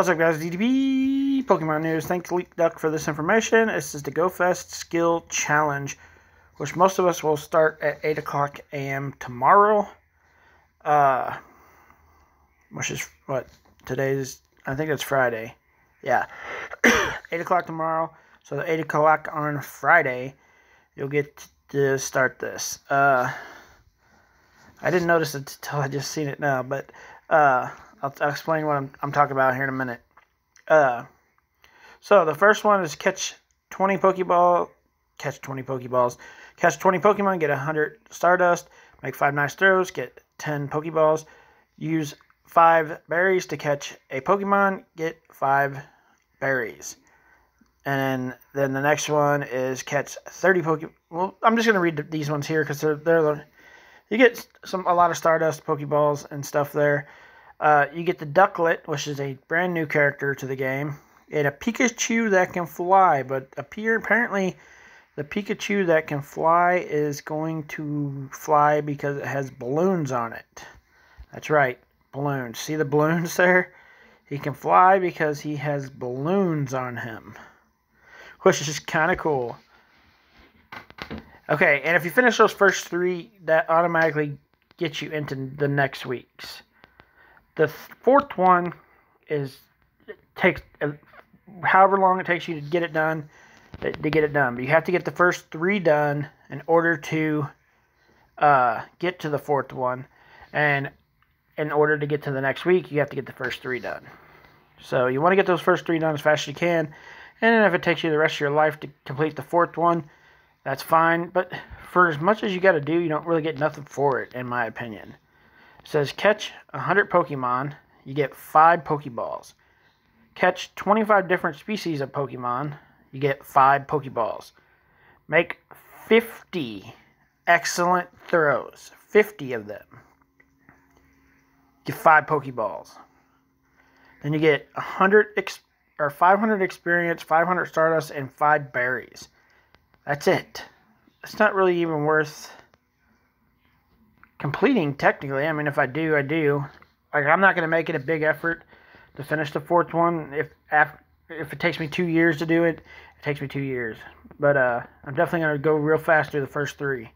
What's up, guys? DDB Pokemon News. Thanks, Leek Duck, for this information. This is the GoFest Skill Challenge, which most of us will start at 8 o'clock a.m. tomorrow. Uh, which is what today's, I think it's Friday. Yeah, 8 o'clock tomorrow. So, the 8 o'clock on Friday, you'll get to start this. Uh, I didn't notice it until I just seen it now, but uh, I'll, I'll, explain what I'm, I'm talking about here in a minute. Uh, so the first one is catch 20 Pokeball, catch 20 Pokeballs, catch 20 Pokemon, get 100 Stardust, make 5 nice throws, get 10 Pokeballs, use 5 berries to catch a Pokemon, get 5 berries. And then the next one is catch 30 Pokemon. Well, I'm just going to read these ones here because they're, they're you get some a lot of Stardust Pokeballs and stuff there. Uh, you get the Ducklett, which is a brand new character to the game, and a Pikachu that can fly. But appear apparently, the Pikachu that can fly is going to fly because it has balloons on it. That's right, balloons. See the balloons there? He can fly because he has balloons on him, which is kind of cool. Okay, and if you finish those first three, that automatically gets you into the next week's. The fourth one is takes uh, however long it takes you to get it done to get it done. But you have to get the first three done in order to uh, get to the fourth one, and in order to get to the next week, you have to get the first three done. So you want to get those first three done as fast as you can, and if it takes you the rest of your life to complete the fourth one, that's fine. But for as much as you got to do, you don't really get nothing for it, in my opinion. Says catch 100 Pokemon, you get 5 Pokeballs. Catch 25 different species of Pokemon, you get 5 Pokeballs. Make 50 excellent throws, 50 of them. Get 5 Pokeballs. Then you get 100 ex- or 500 experience, 500 Stardust, and 5 berries. That's it. It's not really even worth completing technically. I mean, if I do, I do. Like, I'm not going to make it a big effort to finish the fourth one. If if it takes me two years to do it, it takes me two years. But uh, I'm definitely going to go real fast through the first three.